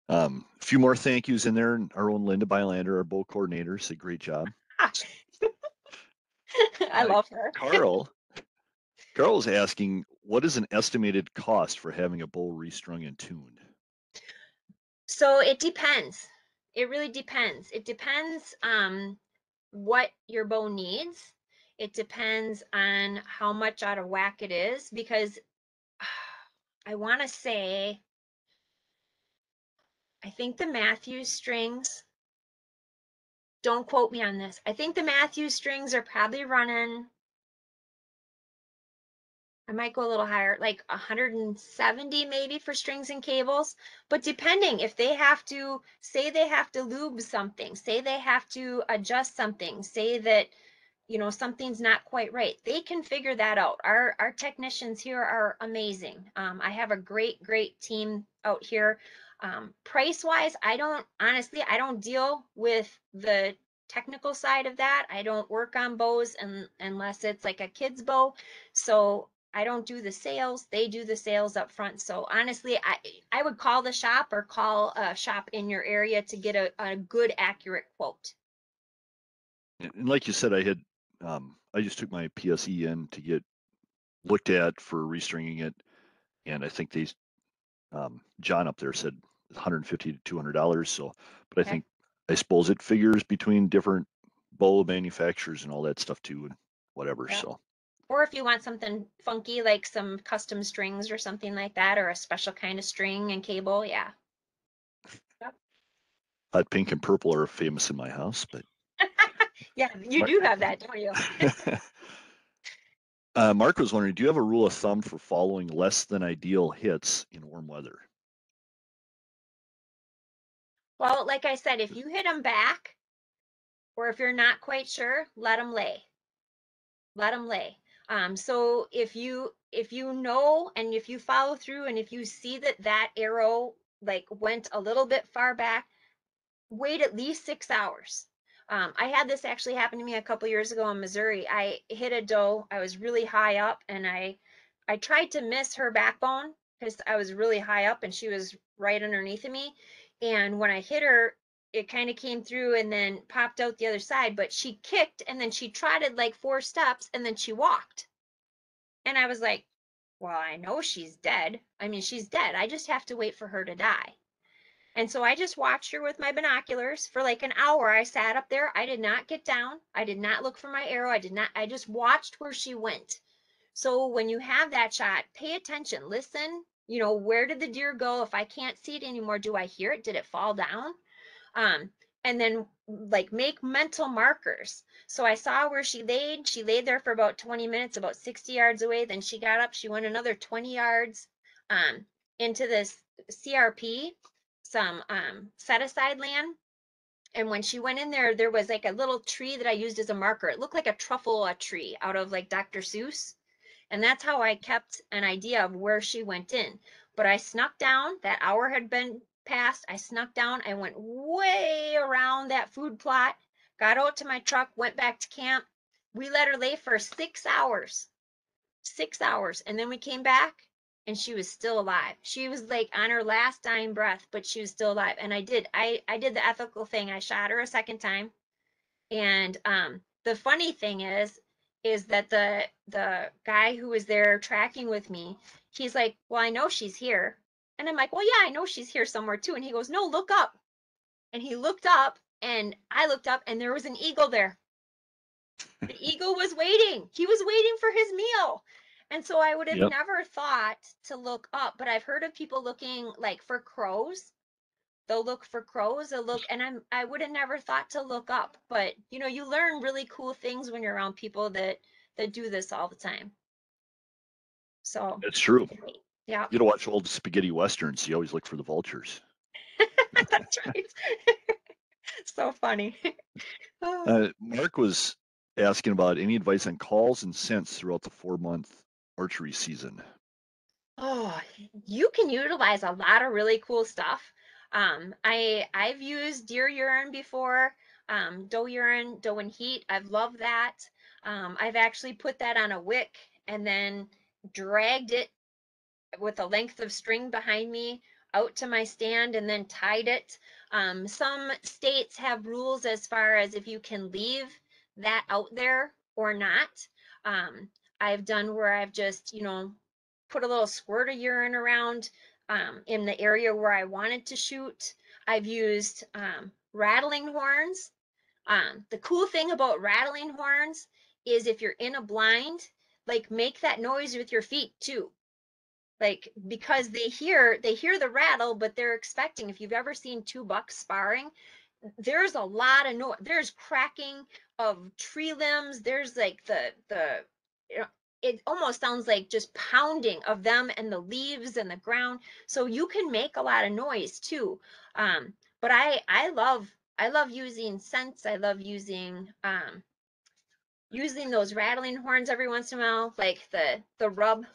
Um, a few more thank yous in there. Our own Linda Bylander, our bow coordinator, said great job. (laughs) I Uh, love her. Carl, Carl was asking, what is an estimated cost for having a bow restrung and tuned? So it depends. It really depends. It depends um what your bow needs. It depends on how much out of whack it is because (sighs) I want to say I think the Mathews strings don't quote me on this. I think the Mathews strings are probably running I might go a little higher, like 170 maybe for strings and cables. But depending if they have to say they have to lube something, say they have to adjust something, say that you know something's not quite right, they can figure that out. Our our technicians here are amazing. Um, I have a great great team out here. Um, price wise, I don't honestly I don't deal with the technical side of that. I don't work on bows and unless it's like a kid's bow. So I don't do the sales. They do the sales up front. So honestly, I I would call the shop or call a shop in your area to get a, a good accurate quote. And like you said, I had, um, I just took my PSE in to get looked at for restringing it. And I think they, s- um, John up there said 150 to 200 dollars. So, but I think, I suppose it figures between different bow manufacturers and all that stuff too, and whatever. Yeah. So, Or if you want something funky like some custom strings or something like that, or a special kind of string and cable, yeah. hot pink and purple are famous in my house, but (laughs) Yeah, you Mar- do have that, don't you? (laughs) uh, Mark was wondering, do you have a rule of thumb for following less than ideal hits in warm weather? Well, like I said, if you hit them back, or if you're not quite sure, let them lay. Let them lay. Um, so if you if you know and if you follow through and if you see that that arrow like went a little bit far back, wait at least six hours. Um, I had this actually happen to me a couple years ago in Missouri. I hit a doe. I was really high up, and I I tried to miss her backbone because I was really high up, and she was right underneath of me. And when I hit her, it kind of came through and then popped out the other side. But she kicked, and then she trotted like four steps, and then she walked. And I was like, "Well, I know she's dead. I mean, she's dead. I just have to wait for her to die." And so I just watched her with my binoculars for like an hour. I sat up there. I did not get down. I did not look for my arrow. I did not, I just watched where she went. So when you have that shot, pay attention, listen. You know, where did the deer go? If I can't see it anymore, do I hear it? Did it fall down? Um, and then like make mental markers. So I saw where she laid. She laid there for about 20 minutes, about 60 yards away. Then she got up. She went another 20 yards um, into this CRP some um, set aside land. And when she went in there, there was like a little tree that I used as a marker. It looked like a Truffula tree out of like Dr. Seuss. And that's how I kept an idea of where she went in. But I snuck down. That hour had been passed. I snuck down. I went way around that food plot, got out to my truck, went back to camp. We let her lay for six hours. Six hours. And then we came back and she was still alive. She was like on her last dying breath, but she was still alive. And I did, I, I did the ethical thing. I shot her a second time. And um, the funny thing is, is that the the guy who was there tracking with me, he's like, "Well, I know she's here," and I'm like, "Well, yeah, I know she's here somewhere too." And he goes, "No, look up," and he looked up, and I looked up, and there was an eagle there. The (laughs) eagle was waiting. He was waiting for his meal. And so I would have Yep. never thought to look up, but I've heard of people looking like for crows. They'll look for crows, they'll look, and I'm I would have never thought to look up. But you know, you learn really cool things when you're around people that that do this all the time. So It's true. Yeah, You gotta watch old spaghetti westerns. You always look for the vultures. (laughs) that's right. (laughs) so funny. Uh, (sighs) Mark was asking about any advice on calls and scents throughout the four month archery season. Oh, you can utilize a lot of really cool stuff. Um, I I've used deer urine before, um, doe urine, doe and heat. I've loved that. Um, I've actually put that on a wick and then dragged it with a length of string behind me out to my stand and then tied it. Um, some states have rules as far as if you can leave that out there or not. Um, I've done where I've just, you know, put a little squirt of urine around um, in the area where I wanted to shoot. I've used um, rattling horns. Um, the cool thing about rattling horns is if you're in a blind, like make that noise with your feet too. Like because they hear they hear the rattle, but they're expecting. If you've ever seen two bucks sparring, there's a lot of noise. There's cracking of tree limbs. There's like the the you know, it almost sounds like just pounding of them and the leaves and the ground. So you can make a lot of noise too. Um, but I I love I love using scents. I love using um, using those rattling horns every once in a while, like the the rub,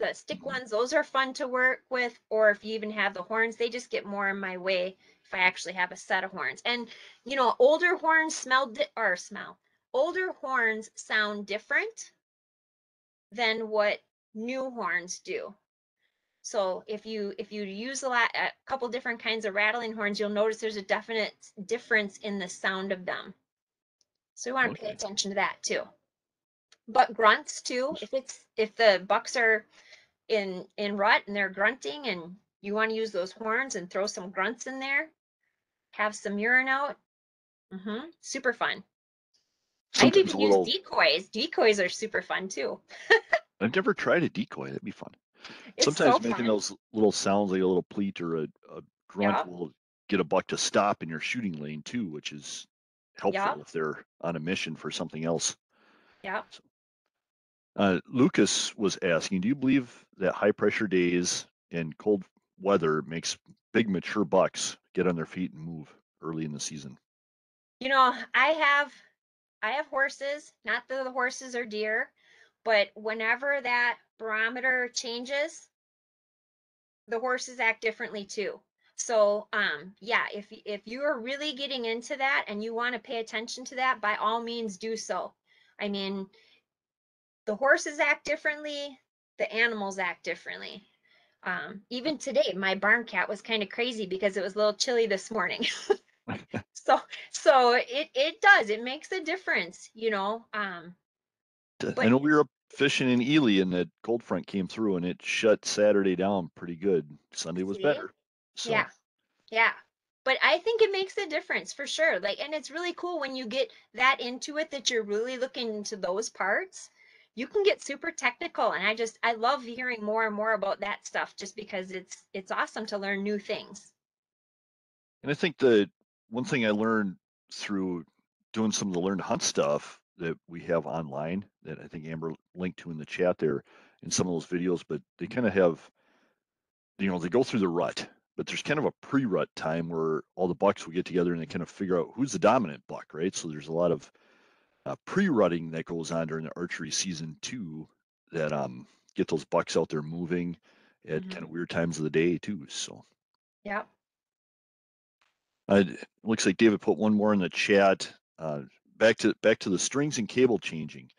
the stick ones. Those are fun to work with. Or if you even have the horns, they just get more in my way if I actually have a set of horns. And you know, older horns smell di- or smell. Older horns sound different than what new horns do. So if you if you use a lot a couple different kinds of rattling horns, you'll notice there's a definite difference in the sound of them. So you want to pay attention to that too. But grunts too. If it's if the bucks are in in rut and they're grunting and you want to use those horns and throw some grunts in there, have some urine out. hmm Super fun. I've even a used decoys. Decoys are super fun too. (laughs) I've never tried a decoy. That'd be fun. It's Sometimes so making fun. those little sounds like a little bleat or a, a grunt Yeah. will get a buck to stop in your shooting lane too, which is helpful Yeah. if they're on a mission for something else. Yeah. Uh, Lucas was asking, do you believe that high pressure days and cold weather makes big mature bucks get on their feet and move early in the season? You know, I have I have horses, not that the horses are deer, but whenever that barometer changes, the horses act differently too. So, um, yeah, if if you are really getting into that and you want to pay attention to that, by all means do so. I mean, the horses act differently, the animals act differently. Um, even today, my barn cat was kind of crazy because it was a little chilly this morning. (laughs) (laughs) so, so it it does. It makes a difference, you know. Um, I know we were up fishing in Ely and that cold front came through and it shut Saturday down pretty good. Sunday was See? better. So yeah, yeah. But I think it makes a difference for sure. Like, and it's really cool when you get that into it that you're really looking into those parts. You can get super technical, and I just I love hearing more and more about that stuff just because it's it's awesome to learn new things. And I think the one thing I learned through doing some of the learn to hunt stuff that we have online that I think Amber linked to in the chat there in some of those videos, but they kind of have, you know, they go through the rut, but there's kind of a pre-rut time where all the bucks will get together and they kind of figure out who's the dominant buck, right? So there's a lot of uh, pre-rutting that goes on during the archery season too that um get those bucks out there moving at Mhm. kind of weird times of the day too. So yeah Uh, looks like David put one more in the chat. Uh, back to back to the strings and cable changing.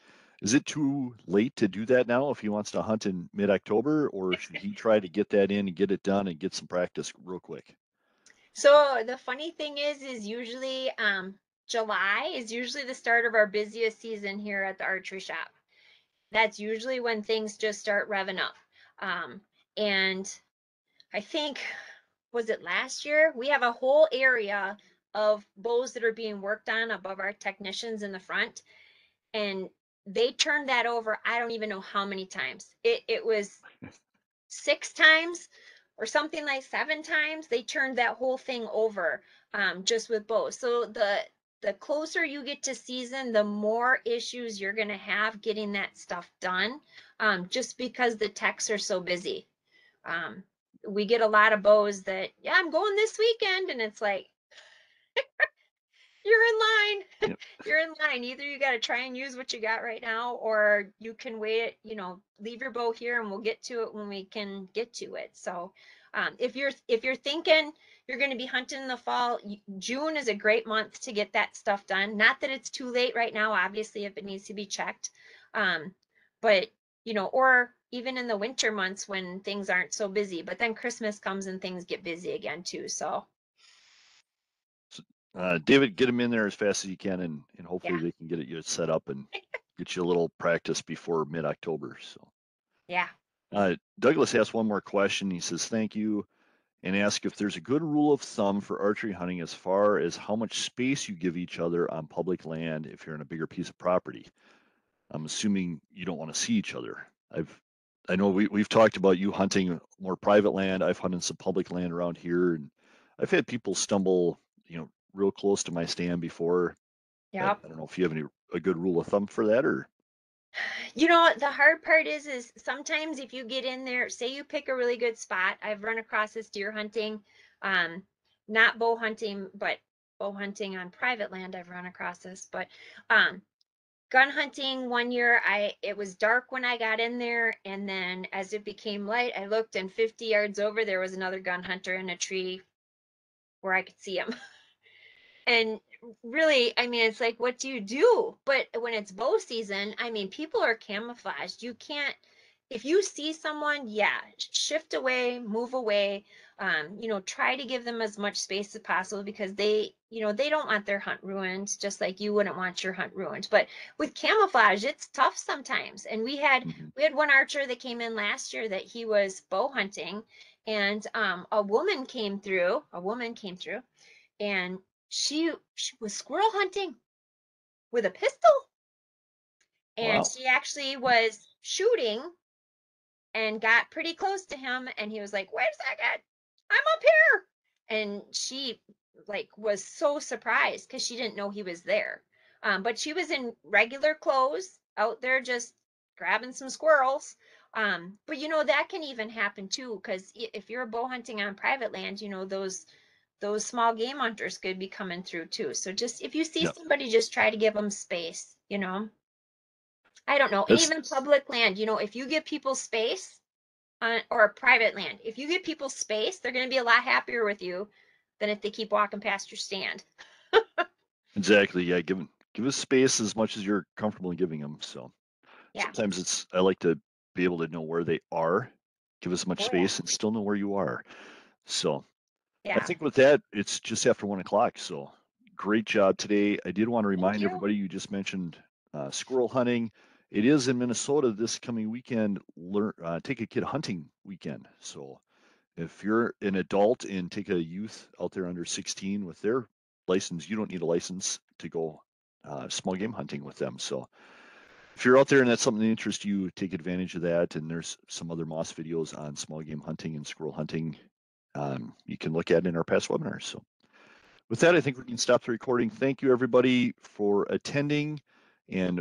Is it too late to do that now if he wants to hunt in mid-October, or should he try to get that in and get it done and get some practice real quick? So the funny thing is, is usually um, July is usually the start of our busiest season here at the archery shop. That's usually when things just start revving up. Um, and I think, was it last year? We have a whole area of bows that are being worked on above our technicians in the front. And they turned that over, I don't even know how many times. It, it was six times or something like seven times they turned that whole thing over um, just with bows so the the closer you get to season the more issues you're going to have getting that stuff done um, just because the techs are so busy. Um, we get a lot of bows that yeah i'm going this weekend and it's like (laughs) you're in line. Yep. (laughs) you're in line. Either you got to try and use what you got right now or you can wait you know leave your bow here and we'll get to it when we can get to it. So um, if you're if you're thinking you're going to be hunting in the fall june is a great month to get that stuff done not that it's too late right now obviously if it needs to be checked um, but you know or even in the winter months when things aren't so busy but then christmas comes and things get busy again too so Uh, David, get them in there as fast as you can, and and hopefully Yeah. they can get it you set up and (laughs) get you a little practice before mid-October. So. yeah Uh, Douglas asked one more question. He says, Thank you, and ask if there's a good rule of thumb for archery hunting as far as how much space you give each other on public land if you're in a bigger piece of property. I'm assuming you don't want to see each other. I've I know we, we've talked about you hunting more private land. I've hunted some public land around here, and I've had people stumble, you know, real close to my stand before. Yeah. Yep. I don't know if you have any a good rule of thumb for that or You know, the hard part is, is sometimes if you get in there, say you pick a really good spot. I've run across this deer hunting, um, not bow hunting, but bow hunting on private land. I've run across this, but um, gun hunting one year, I it was dark when I got in there, and then as it became light, I looked, and 50 yards over there was another gun hunter in a tree where I could see him. (laughs) and really i mean it's like what do you do? But when it's bow season i mean people are camouflaged. You can't if you see someone yeah shift away move away um, you know try to give them as much space as possible because they you know they don't want their hunt ruined just like you wouldn't want your hunt ruined. But with camouflage it's tough sometimes. And we had Mhm. we had one archer that came in last year that he was bow hunting and um, a woman came through a woman came through and she, she was squirrel hunting with a pistol. And Wow. she actually was shooting and got pretty close to him and he was like wait a second i'm up here. And she like was so surprised because she didn't know he was there. Um, but she was in regular clothes out there just grabbing some squirrels. Um, but you know that can even happen too because if you're bow hunting on private land you know those those small game hunters could be coming through too so just if you see somebody just try to give them space you know I don't know, That's- even public land, you know, if you give people space on, or private land, if you give people space, they're gonna be a lot happier with you than if they keep walking past your stand. Exactly. Yeah. Give give us space as much as you're comfortable in giving them. So Yeah. sometimes it's I like to be able to know where they are, give as much yeah. space, and still know where you are. So I think with that, it's just after one o'clock. So great job today. I did want to remind you. everybody you just mentioned uh, squirrel hunting. It is in Minnesota this coming weekend. Learn uh, take a kid hunting weekend. So if you're an adult and take a youth out there under 16 with their license, you don't need a license to go uh, small game hunting with them. So if you're out there and that's something that interests you, take advantage of that. And there's some other Moss videos on small game hunting and squirrel hunting um, you can look at in our past webinars. So with that, I think we can stop the recording. Thank you everybody for attending and